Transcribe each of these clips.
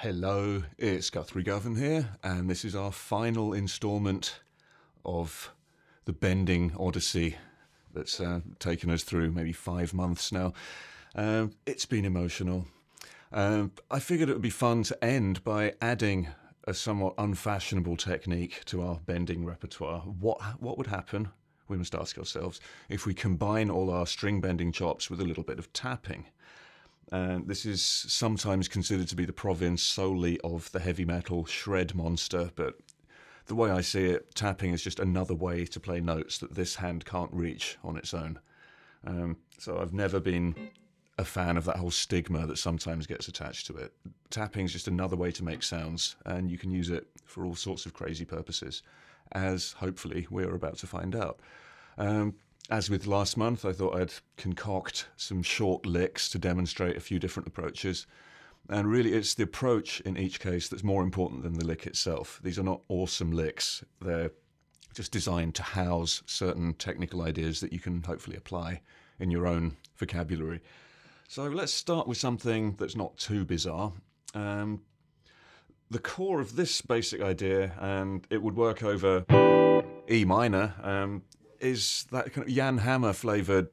Hello, it's Guthrie Govan here, and this is our final instalment of the bending odyssey that's uh, taken us through maybe five months now. Um, it's been emotional. Um, I figured it would be fun to end by adding a somewhat unfashionable technique to our bending repertoire. What what would happen? We must ask ourselves if we combine all our string bending chops with a little bit of tapping. And this is sometimes considered to be the province solely of the heavy metal shred monster, but the way I see it, tapping is just another way to play notes that this hand can't reach on its own. Um, so I've never been a fan of that whole stigma that sometimes gets attached to it. Tapping is just another way to make sounds, and you can use it for all sorts of crazy purposes, as hopefully we're about to find out. Um, as with last month, I thought I'd concoct some short licks to demonstrate a few different approaches. And really, it's the approach in each case that's more important than the lick itself. These are not awesome licks, they're just designed to house certain technical ideas that you can hopefully apply in your own vocabulary. So let's start with something that's not too bizarre. Um, the core of this basic idea, and it would work over E minor, um, is that kind of Jan Hammer flavoured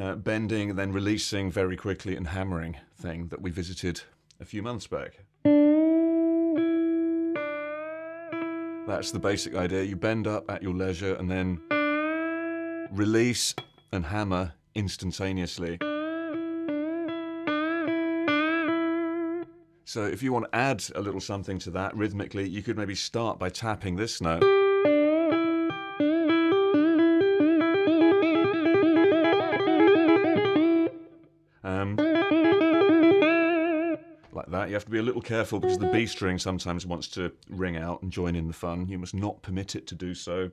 uh, bending, then releasing very quickly and hammering thing that we visited a few months back. That's the basic idea. You bend up at your leisure and then release and hammer instantaneously. So if you want to add a little something to that rhythmically, you could maybe start by tapping this note. Um, like that. You have to be a little careful because the B string sometimes wants to ring out and join in the fun. You must not permit it to do so.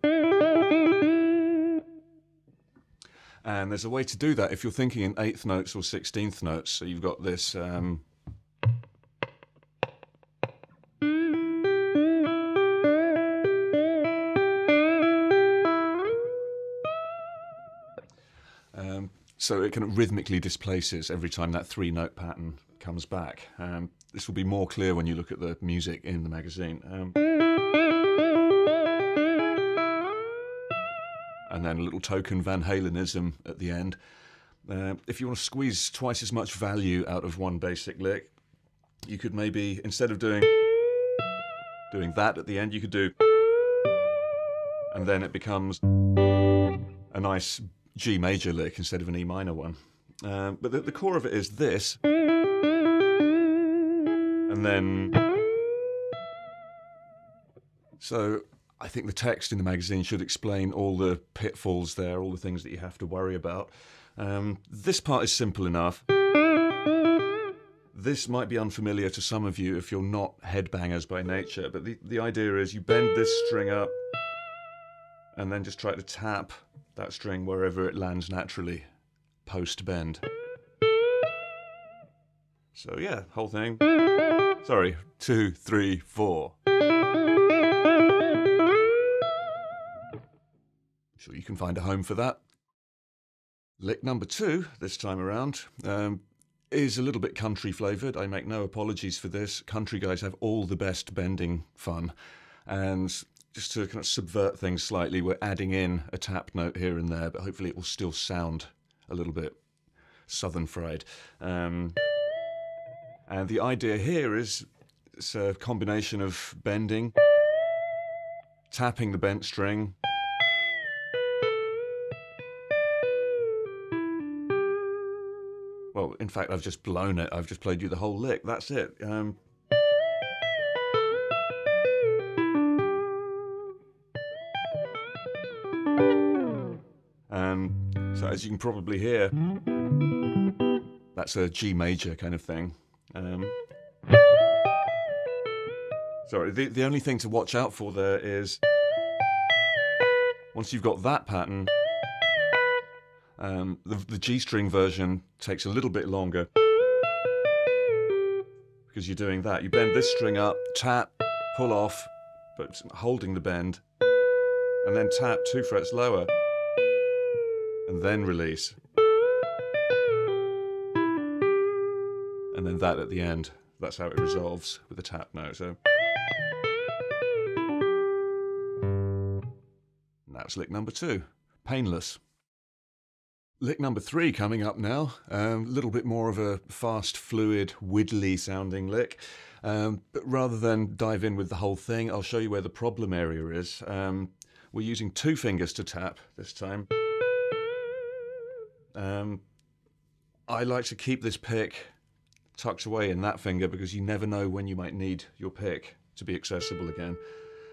And there's a way to do that if you're thinking in eighth notes or sixteenth notes. So you've got this. Um, so it kind of rhythmically displaces every time that three note pattern comes back. Um, this will be more clear when you look at the music in the magazine. Um, and then a little token Van Halenism at the end. Uh, if you want to squeeze twice as much value out of one basic lick, you could maybe instead of doing doing that at the end, you could do, and then it becomes a nice G major lick instead of an E minor one. Uh, but the, the core of it is this, and then so I think the text in the magazine should explain all the pitfalls there, all the things that you have to worry about. Um, this part is simple enough. This might be unfamiliar to some of you if you're not headbangers by nature, but the, the idea is you bend this string up and then just try to tap that string wherever it lands naturally post bend. So, yeah, whole thing. Sorry, two, three, four. I'm sure you can find a home for that. Lick number two, this time around, um, is a little bit country flavoured. I make no apologies for this. Country guys have all the best bending fun. And just to kind of subvert things slightly, we're adding in a tap note here and there, but hopefully it will still sound a little bit southern fried. Um, and the idea here is it's a combination of bending, tapping the bent string, Well, in fact, I've just blown it. I've just played you the whole lick. That's it. Um, as you can probably hear, that's a G major kind of thing. Um, sorry, the, the only thing to watch out for there is once you've got that pattern, um, the, the G string version takes a little bit longer because you're doing that. You bend this string up, tap, pull off, but holding the bend, and then tap two frets lower, and then release. and then that at the end. That's how it resolves with the tap note. So that's lick number two, painless. Lick number three coming up now. A um, little bit more of a fast, fluid, widdly sounding lick. Um, but rather than dive in with the whole thing, I'll show you where the problem area is. Um, we're using two fingers to tap this time. Um, I like to keep this pick tucked away in that finger because you never know when you might need your pick to be accessible again.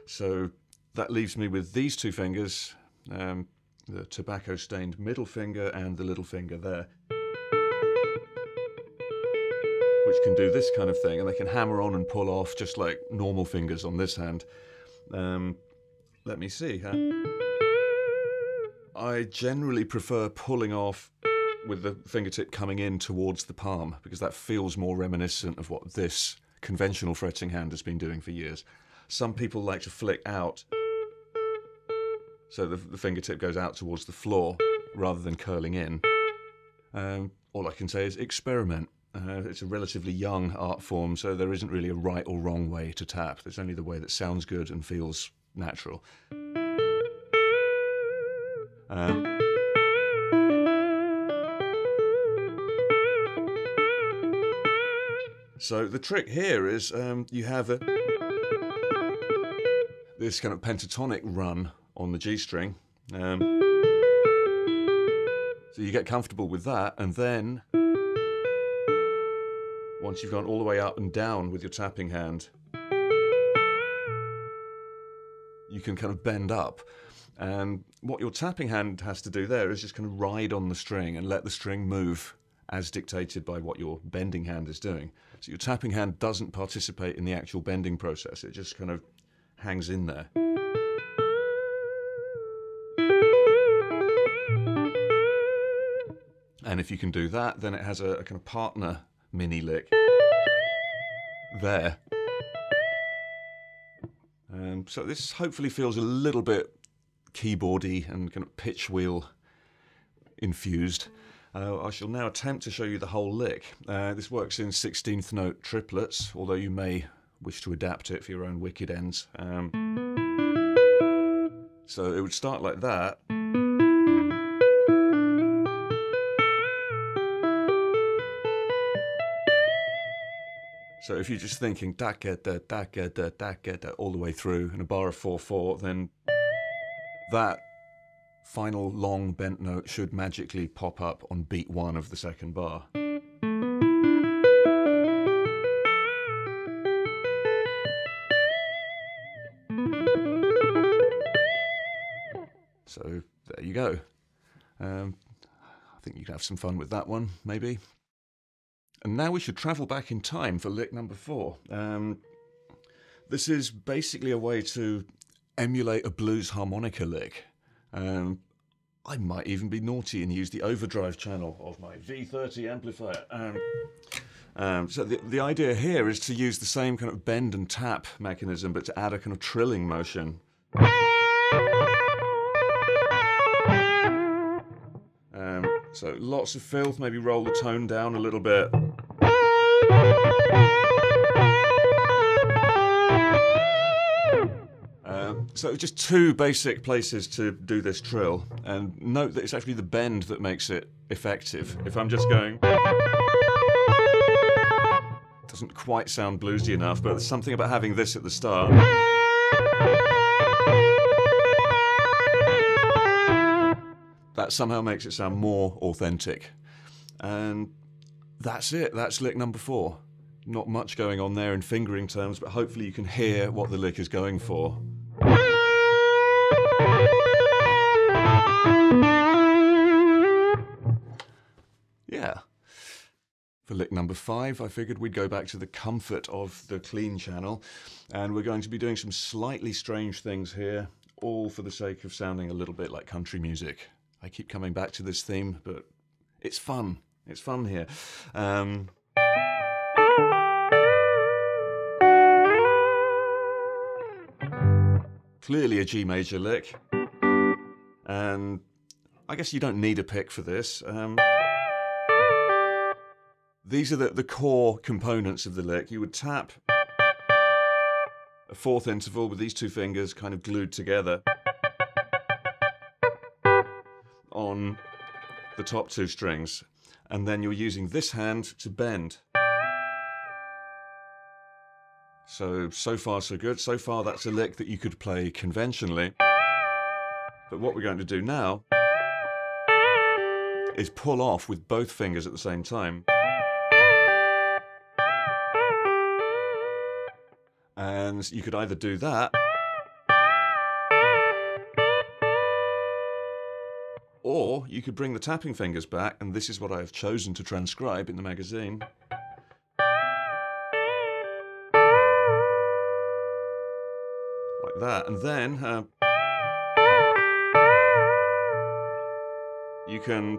So that leaves me with these two fingers, um, the tobacco stained middle finger and the little finger there. Which can do this kind of thing, and they can hammer on and pull off just like normal fingers on this hand. Um, let me see. Huh? I generally prefer pulling off with the fingertip coming in towards the palm because that feels more reminiscent of what this conventional fretting hand has been doing for years. Some people like to flick out so the, the fingertip goes out towards the floor rather than curling in. Um, all I can say is experiment. Uh, it's a relatively young art form, so there isn't really a right or wrong way to tap. There's only the way that sounds good and feels natural. Um, so the trick here is um, you have a, this kind of pentatonic run on the G string. Um, so you get comfortable with that, and then once you've gone all the way up and down with your tapping hand, you can kind of bend up. And what your tapping hand has to do there is just kind of ride on the string and let the string move as dictated by what your bending hand is doing. So your tapping hand doesn't participate in the actual bending process, it just kind of hangs in there. And if you can do that, then it has a, a kind of partner mini lick there. Um, so this hopefully feels a little bit keyboardy and kind of pitch wheel infused. Uh, I shall now attempt to show you the whole lick. Uh, this works in 16th note triplets, although you may wish to adapt it for your own wicked ends. Um, so it would start like that. So if you're just thinking da da da da da da da all the way through in a bar of 4-4, then that final long bent note should magically pop up on beat one of the second bar. So there you go. Um, I think you can have some fun with that one, maybe. And now we should travel back in time for lick number four. Um, this is basically a way to emulate a blues harmonica lick. Um, I might even be naughty and use the overdrive channel of my V30 amplifier. Um, um, so the, the idea here is to use the same kind of bend and tap mechanism, but to add a kind of trilling motion. So lots of filth, maybe roll the tone down a little bit. So just two basic places to do this trill, and note that it's actually the bend that makes it effective. If I'm just going, doesn't quite sound bluesy enough, but there's something about having this at the start. that somehow makes it sound more authentic. And that's it. That's lick number four. Not much going on there in fingering terms, but hopefully you can hear what the lick is going for. Yeah. For lick number five, I figured we'd go back to the comfort of the clean channel, and we're going to be doing some slightly strange things here, all for the sake of sounding a little bit like country music. I keep coming back to this theme, but it's fun. It's fun here. Um, clearly a G major lick. And I guess you don't need a pick for this. Um, These are the, the core components of the lick. You would tap a fourth interval with these two fingers kind of glued together on the top two strings. And then you're using this hand to bend. So, so far so good. So far that's a lick that you could play conventionally. But what we're going to do now is pull off with both fingers at the same time. And you could either do that or you could bring the tapping fingers back, and this is what I have chosen to transcribe in the magazine. Like that, and then uh, you can,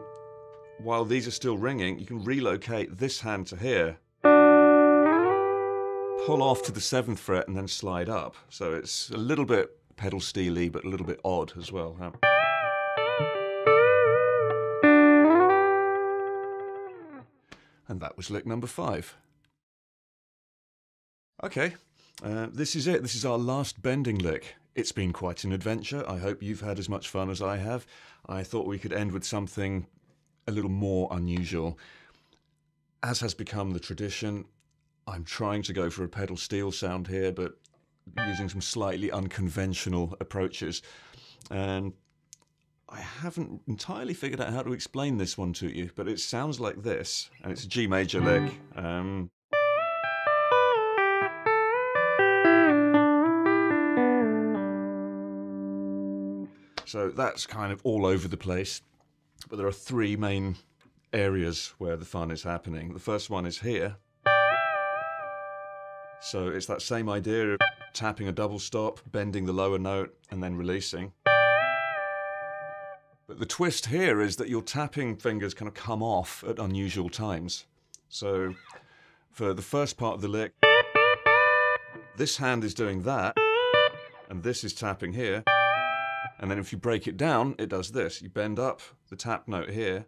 while these are still ringing, you can relocate this hand to here pull off to the seventh fret and then slide up. So it's a little bit pedal steely, but a little bit odd as well. Huh? And that was lick number five. Okay, uh, this is it. This is our last bending lick. It's been quite an adventure. I hope you've had as much fun as I have. I thought we could end with something a little more unusual. As has become the tradition, I'm trying to go for a pedal steel sound here, but using some slightly unconventional approaches. And I haven't entirely figured out how to explain this one to you, but it sounds like this, and it's a G major lick. Um, so that's kind of all over the place, but there are three main areas where the fun is happening. The first one is here. So it's that same idea of tapping a double stop, bending the lower note, and then releasing. But the twist here is that your tapping fingers kind of come off at unusual times. So for the first part of the lick, this hand is doing that, and this is tapping here. And then if you break it down, it does this. You bend up the tap note here,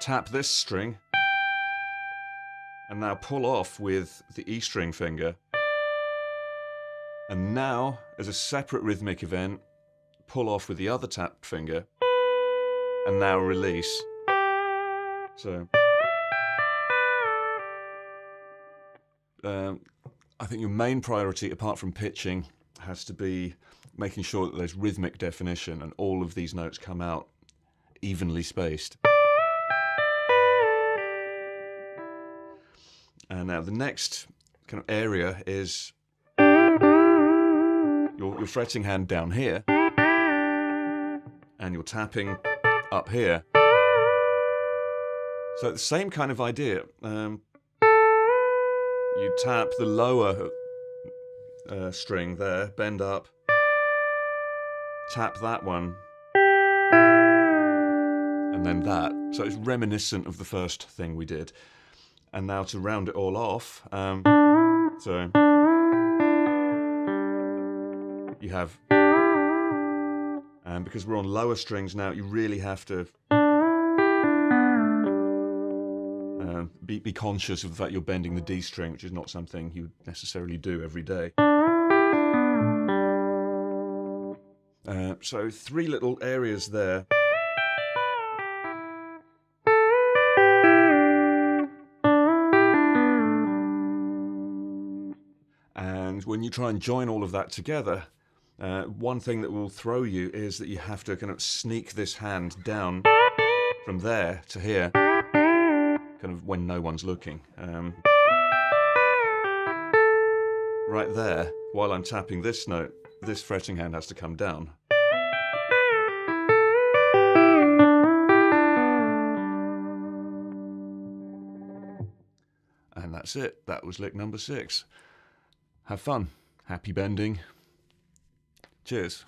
tap this string, and now pull off with the E string finger. And now, as a separate rhythmic event, pull off with the other tapped finger, and now release. So, um, I think your main priority, apart from pitching, has to be making sure that there's rhythmic definition and all of these notes come out evenly spaced. And now the next kind of area is your, your fretting hand down here and you're tapping up here. So the same kind of idea. Um, you tap the lower uh, string there, bend up, tap that one, and then that. So it's reminiscent of the first thing we did. And now to round it all off, um, so you have, and because we're on lower strings now, you really have to uh, be, be conscious of the fact you're bending the D string, which is not something you necessarily do every day. Uh, so three little areas there. And when you try and join all of that together, uh, one thing that will throw you is that you have to kind of sneak this hand down from there to here, kind of when no one's looking. Um, right there, while I'm tapping this note, this fretting hand has to come down. That's it. That was lick number six. Have fun. Happy bending. Cheers.